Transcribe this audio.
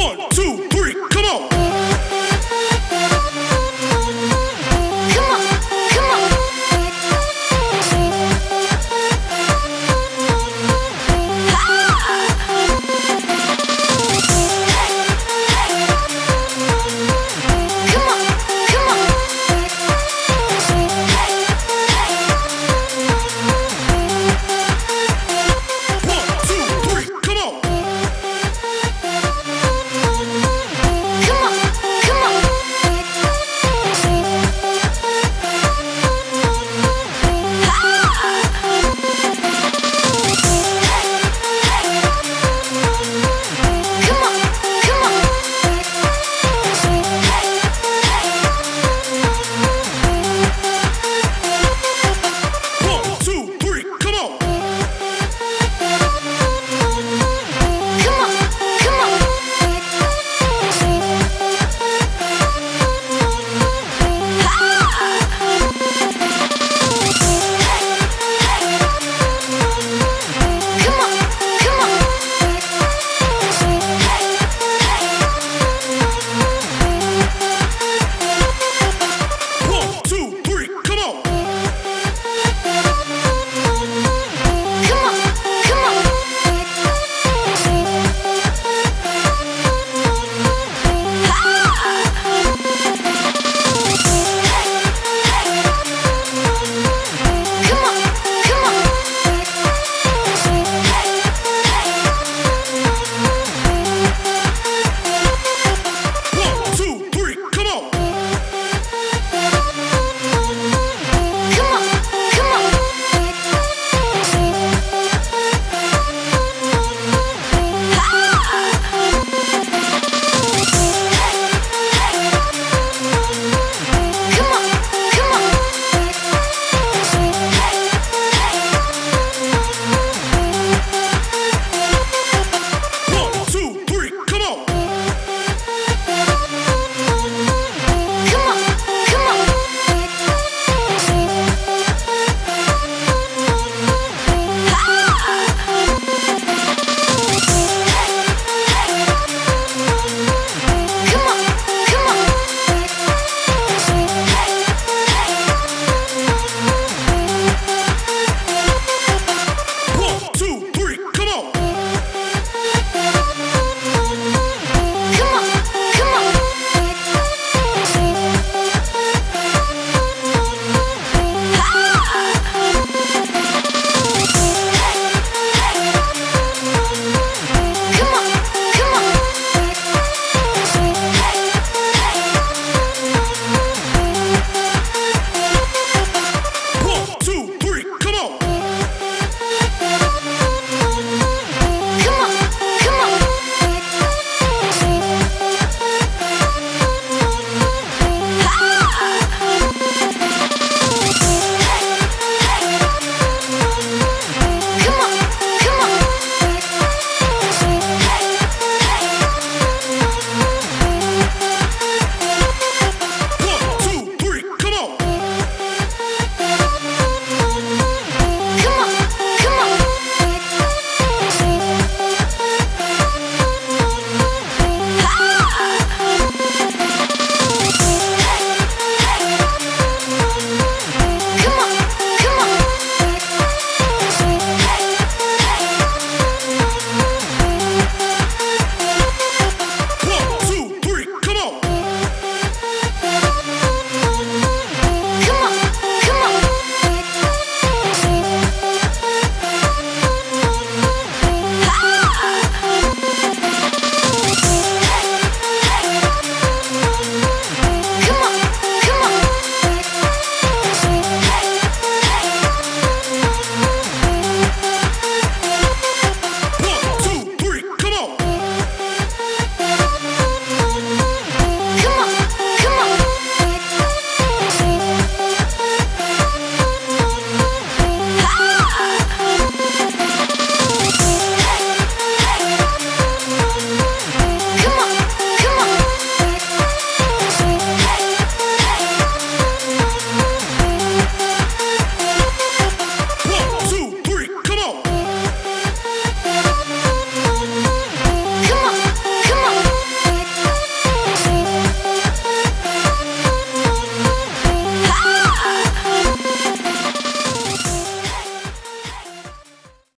One, two.